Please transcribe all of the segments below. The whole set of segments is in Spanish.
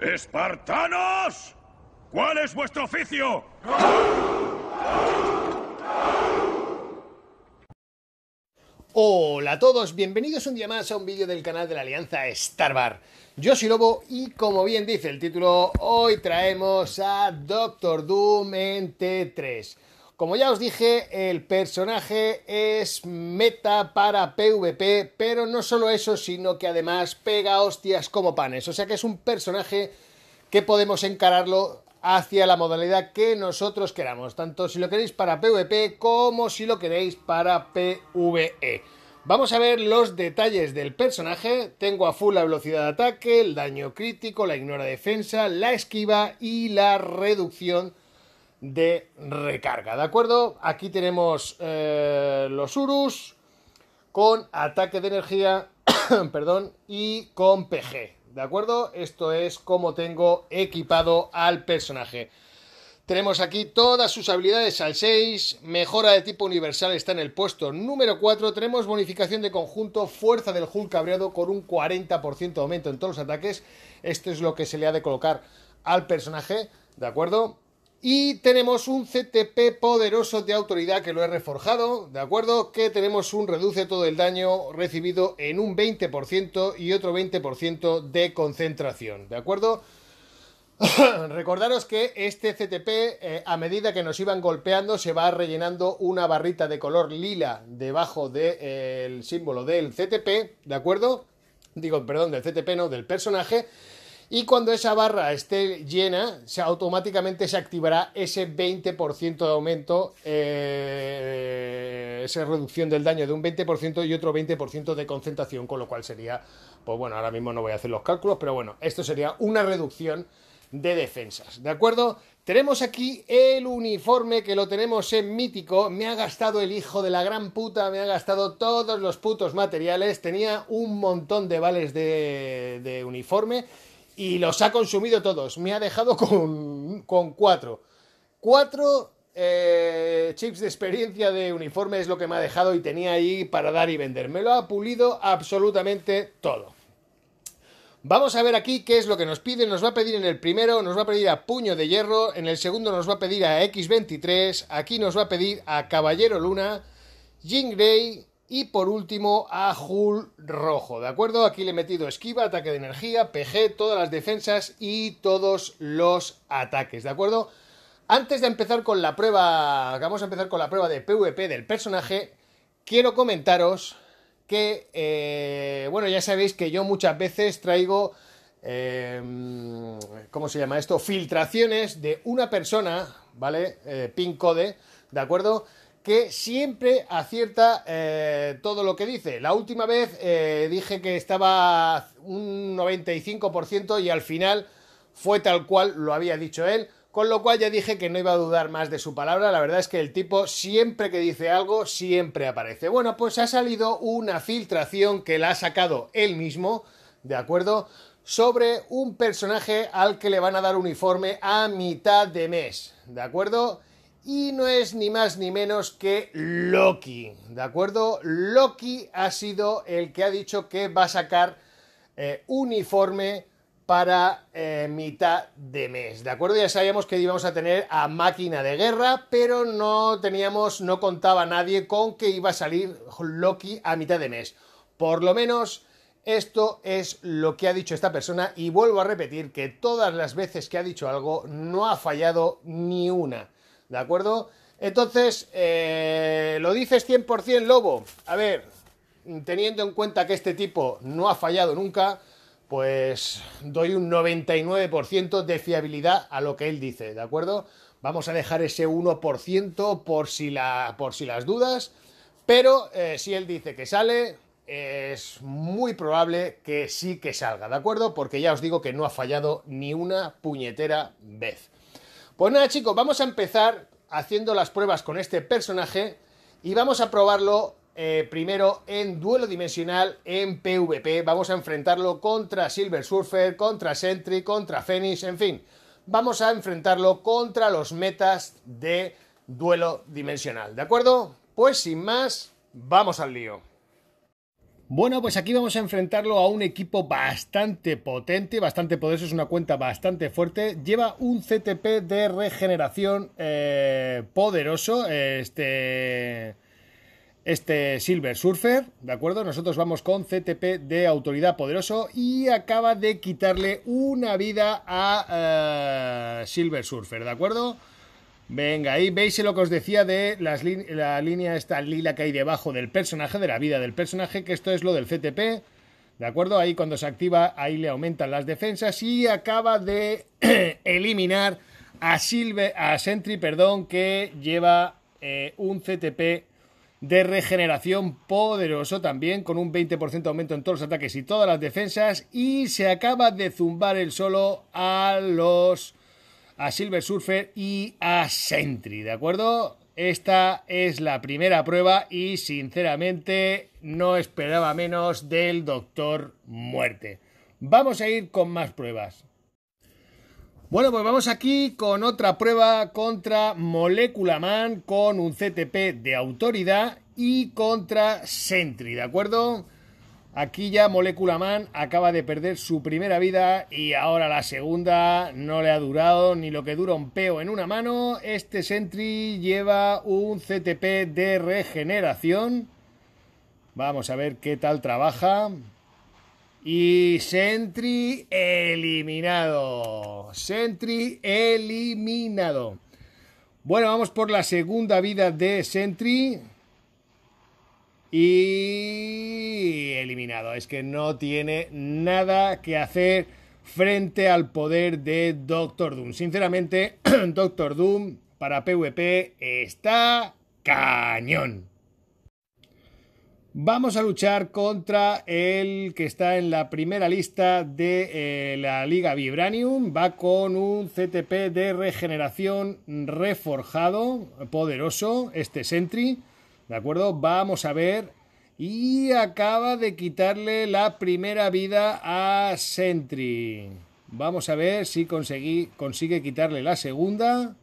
¡Espartanos! ¿Cuál es vuestro oficio? Hola a todos, bienvenidos un día más a un vídeo del canal de la Alianza Starbar. Yo soy Lobo y como bien dice el título, hoy traemos a Doctor Doom en T3. Como ya os dije, el personaje es meta para PvP, pero no solo eso, sino que además pega hostias como panes. O sea que es un personaje que podemos encararlo hacia la modalidad que nosotros queramos, tanto si lo queréis para PvP como si lo queréis para PvE. Vamos a ver los detalles del personaje. Tengo a full la velocidad de ataque, el daño crítico, la ignora defensa, la esquiva y la reducción de recarga, ¿de acuerdo? Aquí tenemos eh, los Urus con ataque de energía, perdón, y con PG, ¿de acuerdo? Esto es como tengo equipado al personaje. Tenemos aquí todas sus habilidades al 6, mejora de tipo universal está en el puesto número 4, tenemos bonificación de conjunto, fuerza del Hulk cabreado con un 40% de aumento en todos los ataques, esto es lo que se le ha de colocar al personaje, ¿de acuerdo? Y tenemos un CTP poderoso de autoridad que lo he reforjado, ¿de acuerdo? Que tenemos un reduce todo el daño recibido en un 20% y otro 20% de concentración, ¿de acuerdo? Recordaros que este CTP, eh, a medida que nos iban golpeando, se va rellenando una barrita de color lila debajo del eh, símbolo del CTP, ¿de acuerdo? Digo, perdón, del CTP, no, del personaje y cuando esa barra esté llena, se, automáticamente se activará ese 20% de aumento, eh, esa reducción del daño de un 20% y otro 20% de concentración, con lo cual sería, pues bueno, ahora mismo no voy a hacer los cálculos, pero bueno, esto sería una reducción de defensas, ¿de acuerdo? Tenemos aquí el uniforme que lo tenemos en mítico. Me ha gastado el hijo de la gran puta, me ha gastado todos los putos materiales. Tenía un montón de vales de, de uniforme y los ha consumido todos. Me ha dejado con, con cuatro. Cuatro eh, chips de experiencia de uniforme es lo que me ha dejado y tenía ahí para dar y vender. Me lo ha pulido absolutamente todo. Vamos a ver aquí qué es lo que nos pide. Nos va a pedir en el primero, nos va a pedir a Puño de Hierro. En el segundo nos va a pedir a X23. Aquí nos va a pedir a Caballero Luna, Jean Grey, y por último, a Hull Rojo, ¿de acuerdo? Aquí le he metido esquiva, ataque de energía, PG, todas las defensas y todos los ataques, ¿de acuerdo? Antes de empezar con la prueba, vamos a empezar con la prueba de PvP del personaje, quiero comentaros que, eh, bueno, ya sabéis que yo muchas veces traigo, eh, ¿cómo se llama esto? Filtraciones de una persona, ¿vale? Eh, pin code, ¿de acuerdo? Que siempre acierta eh, todo lo que dice. La última vez eh, dije que estaba un 95% y al final fue tal cual lo había dicho él, con lo cual ya dije que no iba a dudar más de su palabra. La verdad es que el tipo siempre que dice algo, siempre aparece. Bueno, pues ha salido una filtración que la ha sacado él mismo, ¿de acuerdo? Sobre un personaje al que le van a dar uniforme a mitad de mes, ¿de acuerdo? Y no es ni más ni menos que Loki, ¿de acuerdo? Loki ha sido el que ha dicho que va a sacar eh, uniforme para eh, mitad de mes, ¿de acuerdo? Ya sabíamos que íbamos a tener a máquina de guerra, pero no teníamos, no contaba nadie con que iba a salir Loki a mitad de mes. Por lo menos esto es lo que ha dicho esta persona y vuelvo a repetir que todas las veces que ha dicho algo no ha fallado ni una. ¿De acuerdo? Entonces, eh, ¿lo dices 100% lobo? A ver, teniendo en cuenta que este tipo no ha fallado nunca, pues doy un 99% de fiabilidad a lo que él dice, ¿de acuerdo? Vamos a dejar ese 1% por si, las dudas, pero eh, si él dice que sale, es muy probable que sí que salga, ¿de acuerdo? Porque ya os digo que no ha fallado ni una puñetera vez. Pues nada chicos, vamos a empezar haciendo las pruebas con este personaje y vamos a probarlo eh, primero en duelo dimensional en PvP. Vamos a enfrentarlo contra Silver Surfer, contra Sentry, contra Phoenix, en fin. Vamos a enfrentarlo contra los metas de duelo dimensional, ¿de acuerdo? Pues sin más, vamos al lío. Bueno, pues aquí vamos a enfrentarlo a un equipo bastante potente, bastante poderoso, es una cuenta bastante fuerte. Lleva un CTP de regeneración eh, poderoso, este, este Silver Surfer, ¿de acuerdo? Nosotros vamos con CTP de autoridad poderoso y acaba de quitarle una vida a eh, Silver Surfer, ¿de acuerdo? Venga, ahí veis lo que os decía de la línea esta lila que hay debajo del personaje, de la vida del personaje, que esto es lo del CTP, ¿de acuerdo? Ahí cuando se activa, ahí le aumentan las defensas y acaba de eliminar a, Silve, a Sentry, perdón, que lleva eh, un CTP de regeneración poderoso también, con un 20% aumento en todos los ataques y todas las defensas, y se acaba de zumbar el solo a los a Silver Surfer y a Sentry, ¿de acuerdo? Esta es la primera prueba y sinceramente no esperaba menos del Doctor Muerte. Vamos a ir con más pruebas. Bueno, pues vamos aquí con otra prueba contra Molecula Man con un CTP de autoridad y contra Sentry, ¿de acuerdo? Aquí ya Molecula Man acaba de perder su primera vida y ahora la segunda no le ha durado ni lo que dura un peo en una mano. Este Sentry lleva un CTP de regeneración. Vamos a ver qué tal trabaja. Y Sentry eliminado. Sentry eliminado. Bueno, vamos por la segunda vida de Sentry. Y eliminado. Es que no tiene nada que hacer frente al poder de Doctor Doom. Sinceramente, Doctor Doom para PvP está cañón. Vamos a luchar contra el que está en la primera lista de eh, la Liga Vibranium. Va con un CTP de regeneración reforjado, poderoso, este Sentry. ¿De acuerdo? Vamos a ver. Y acaba de quitarle la primera vida a Sentry. Vamos a ver si consigue quitarle la segunda.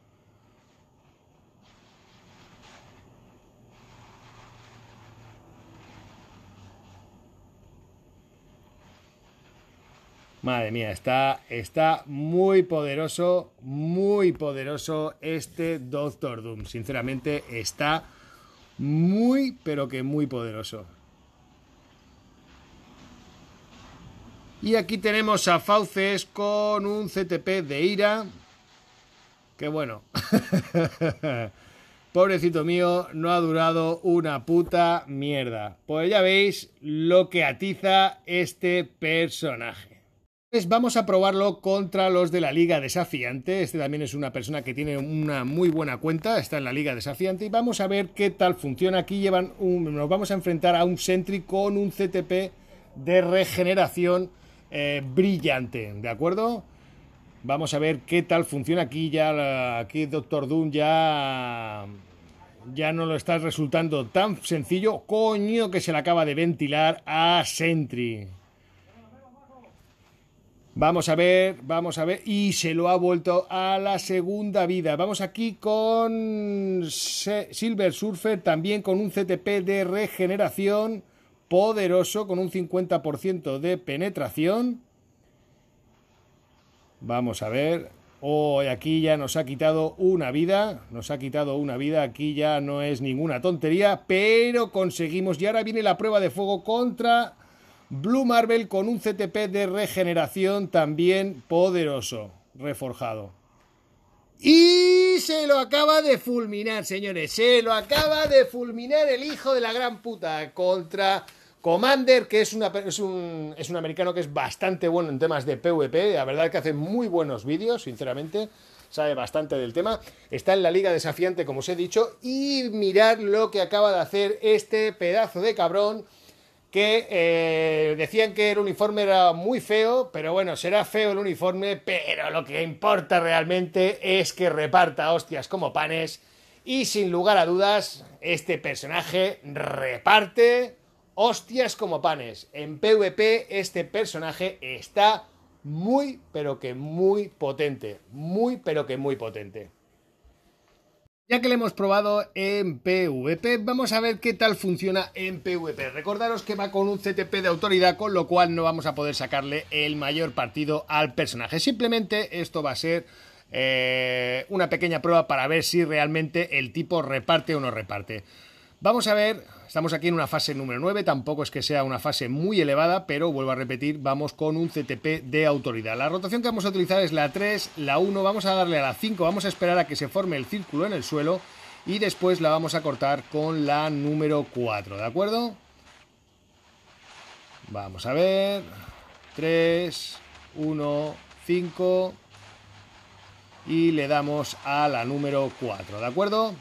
Madre mía, está, está muy poderoso, muy poderoso este Doctor Doom. Sinceramente, está muy, pero que muy poderoso. Y aquí tenemos a Fauces con un CTP de ira. Que bueno. Pobrecito mío, no ha durado una puta mierda. Pues ya veis lo que atiza este personaje. Pues vamos a probarlo contra los de la Liga Desafiante. Este también es una persona que tiene una muy buena cuenta, está en la Liga Desafiante. Y vamos a ver qué tal funciona. Aquí nos vamos a enfrentar a un Sentry con un CTP de regeneración eh, brillante, ¿de acuerdo? Vamos a ver qué tal funciona aquí. Ya aquí Doctor Doom ya ya no lo está resultando tan sencillo. Coño que se le acaba de ventilar a Sentry. Vamos a ver, vamos a ver. Y se lo ha vuelto a la segunda vida. Vamos aquí con Silver Surfer, también con un CTP de regeneración poderoso, con un 50% de penetración. Vamos a ver. Hoy aquí ya nos ha quitado una vida. Nos ha quitado una vida. Aquí ya no es ninguna tontería. Pero conseguimos. Y ahora viene la prueba de fuego contra Blue Marvel con un CTP de regeneración también poderoso, reforjado. Y se lo acaba de fulminar, señores. Se lo acaba de fulminar el hijo de la gran puta contra Commander, que es, es, un, es un americano que es bastante bueno en temas de PvP. La verdad es que hace muy buenos vídeos, sinceramente. Sabe bastante del tema. Está en la liga desafiante, como os he dicho. Y mirad lo que acaba de hacer este pedazo de cabrón que eh, decían que el uniforme era muy feo, pero bueno, será feo el uniforme, pero lo que importa realmente es que reparta hostias como panes y sin lugar a dudas, este personaje reparte hostias como panes. En PvP este personaje está muy, pero que muy potente, muy, pero que muy potente. Ya que lo hemos probado en PvP, vamos a ver qué tal funciona en PvP. Recordaros que va con un CTP de autoridad, con lo cual no vamos a poder sacarle el mayor partido al personaje. Simplemente esto va a ser eh, una pequeña prueba para ver si realmente el tipo reparte o no reparte. Vamos a ver, estamos aquí en una fase número 9, tampoco es que sea una fase muy elevada, pero vuelvo a repetir, vamos con un CTP de autoridad. La rotación que vamos a utilizar es la 3, la 1, vamos a darle a la 5, vamos a esperar a que se forme el círculo en el suelo y después la vamos a cortar con la número 4, ¿de acuerdo? Vamos a ver, 3, 1, 5 y le damos a la número 4, ¿de acuerdo?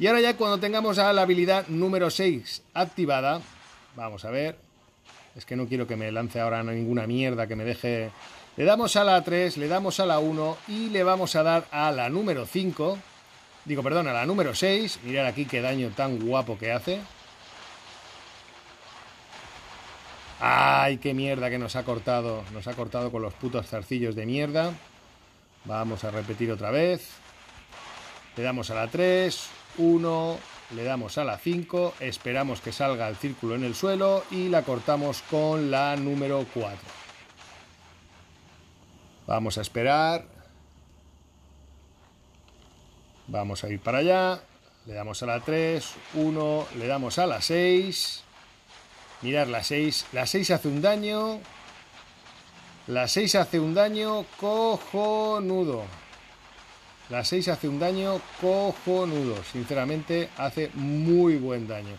Y ahora ya cuando tengamos a la habilidad número 6 activada, vamos a ver, es que no quiero que me lance ahora ninguna mierda que me deje... Le damos a la 3, le damos a la 1 y le vamos a dar a la número 5, digo, perdón, a la número 6, mirad aquí qué daño tan guapo que hace. ¡Ay, qué mierda que nos ha cortado! Nos ha cortado con los putos zarcillos de mierda. Vamos a repetir otra vez. Le damos a la 3, 1, le damos a la 5, esperamos que salga el círculo en el suelo y la cortamos con la número 4. Vamos a esperar. Vamos a ir para allá. Le damos a la 3, 1, le damos a la 6. Mirar la 6. La 6 hace un daño. La 6 hace un daño cojonudo. La 6 hace un daño cojonudo. Sinceramente, hace muy buen daño.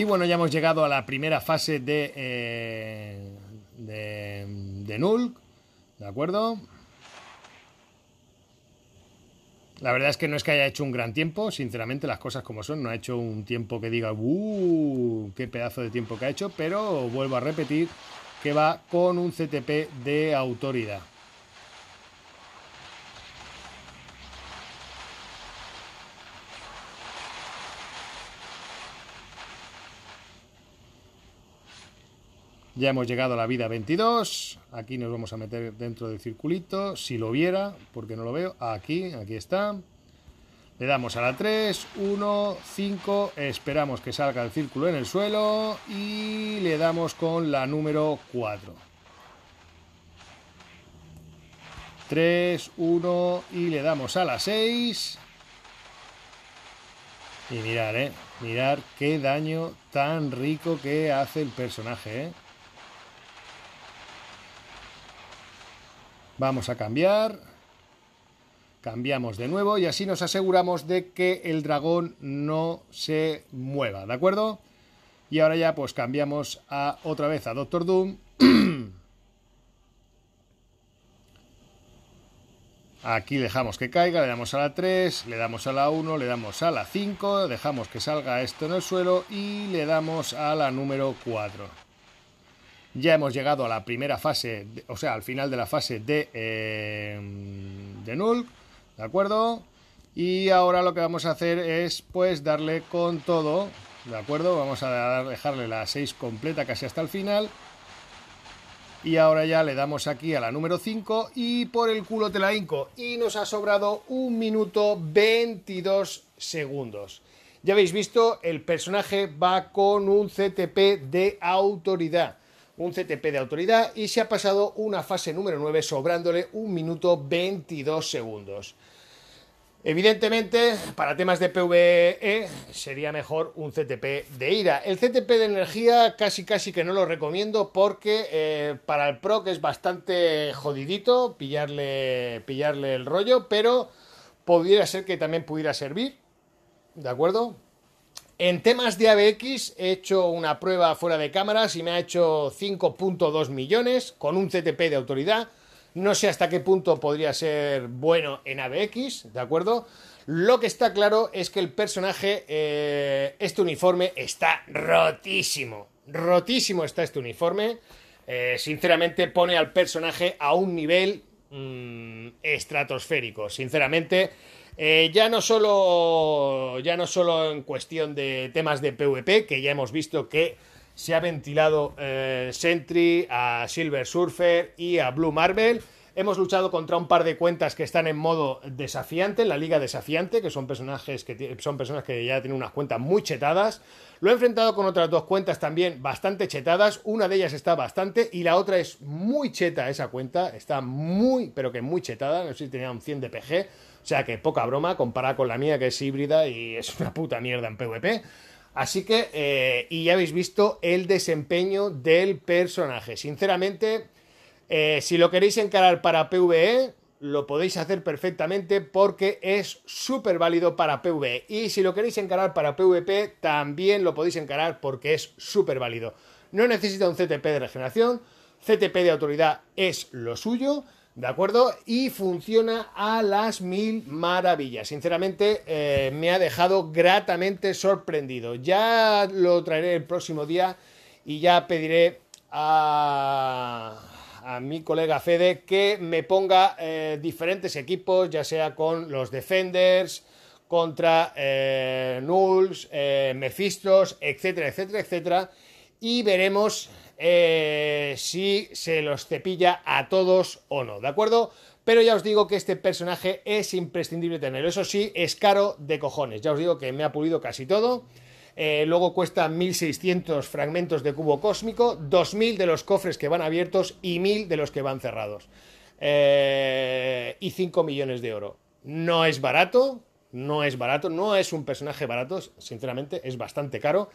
Y bueno, ya hemos llegado a la primera fase de, eh, de, de Null, ¿de acuerdo? La verdad es que no es que haya hecho un gran tiempo, sinceramente las cosas como son, no ha hecho un tiempo que diga, ¡uh! ¡Qué pedazo de tiempo que ha hecho! Pero vuelvo a repetir que va con un CTP de autoridad. Ya hemos llegado a la vida 22. Aquí nos vamos a meter dentro del circulito. Si lo viera, porque no lo veo. Aquí, aquí está. Le damos a la 3, 1, 5. Esperamos que salga el círculo en el suelo. Y le damos con la número 4. 3, 1 y le damos a la 6. Y mirar, eh. Mirar qué daño tan rico que hace el personaje, eh. Vamos a cambiar. Cambiamos de nuevo y así nos aseguramos de que el dragón no se mueva, ¿de acuerdo? Y ahora ya pues cambiamos a otra vez a Doctor Doom. Aquí dejamos que caiga, le damos a la 3, le damos a la 1, le damos a la 5, dejamos que salga esto en el suelo y le damos a la número 4. Ya hemos llegado a la primera fase, o sea, al final de la fase de, eh, de Null, ¿de acuerdo? Y ahora lo que vamos a hacer es, pues, darle con todo, ¿de acuerdo? Vamos a dejarle la 6 completa casi hasta el final. Y ahora ya le damos aquí a la número 5 y por el culo te la hinco. Y nos ha sobrado un minuto 22 segundos. Ya habéis visto, el personaje va con un CTP de autoridad un CTP de autoridad y se ha pasado una fase número 9 sobrándole un minuto 22 segundos. Evidentemente, para temas de PvE sería mejor un CTP de ira. El CTP de energía casi casi que no lo recomiendo porque eh, para el proc es bastante jodidito pillarle, pillarle el rollo, pero pudiera ser que también pudiera servir. ¿De acuerdo? En temas de ABX he hecho una prueba fuera de cámaras y me ha hecho 5.2 millones con un CTP de autoridad. No sé hasta qué punto podría ser bueno en ABX, ¿de acuerdo? Lo que está claro es que el personaje, eh, este uniforme está rotísimo. Rotísimo está este uniforme. eh, sinceramente pone al personaje a un nivel mm, estratosférico. Sinceramente, eh, ya no solo ya no solo en cuestión de temas de PvP, que ya hemos visto que se ha ventilado eh, Sentry, a Silver Surfer y a Blue Marvel. Hemos luchado contra un par de cuentas que están en modo desafiante, en la liga desafiante, que son personajes que son personas que ya tienen unas cuentas muy chetadas. Lo he enfrentado con otras dos cuentas también bastante chetadas. Una de ellas está bastante y la otra es muy cheta esa cuenta. Está muy, pero que muy chetada. No sé si tenía un 100 de PG. O sea que poca broma comparada con la mía que es híbrida y es una puta mierda en PvP. Así que, eh, y ya habéis visto el desempeño del personaje. Sinceramente, eh, si lo queréis encarar para PvE, lo podéis hacer perfectamente porque es súper válido para PvE. Y si lo queréis encarar para PvP, también lo podéis encarar porque es súper válido. No necesita un CTP de regeneración, CTP de autoridad es lo suyo. ¿De acuerdo? Y funciona a las mil maravillas. Sinceramente, eh, me ha dejado gratamente sorprendido. Ya lo traeré el próximo día y ya pediré a, a mi colega Fede que me ponga eh, diferentes equipos, ya sea con los Defenders, contra eh, Nulls, eh, Mephistos, etcétera, etcétera, etcétera. Y veremos eh, si se los cepilla a todos o no, ¿de acuerdo? Pero ya os digo que este personaje es imprescindible tenerlo. Eso sí, es caro de cojones. Ya os digo que me ha pulido casi todo. Eh, luego cuesta 1600 fragmentos de cubo cósmico, 2000 de los cofres que van abiertos y 1000 de los que van cerrados. Eh, y 5 millones de oro. No es barato, no es barato, no es un personaje barato, sinceramente, es bastante caro,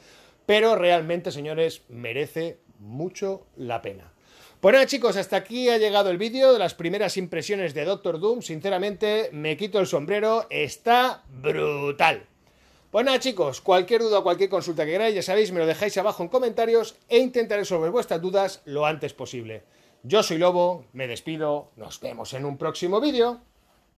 pero realmente, señores, merece mucho la pena. Pues nada chicos, hasta aquí ha llegado el vídeo de las primeras impresiones de Doctor Doom. Sinceramente, me quito el sombrero, está brutal. Pues nada chicos, cualquier duda o cualquier consulta que queráis, ya sabéis, me lo dejáis abajo en comentarios e intentaré resolver vuestras dudas lo antes posible. Yo soy Lobo, me despido, nos vemos en un próximo vídeo.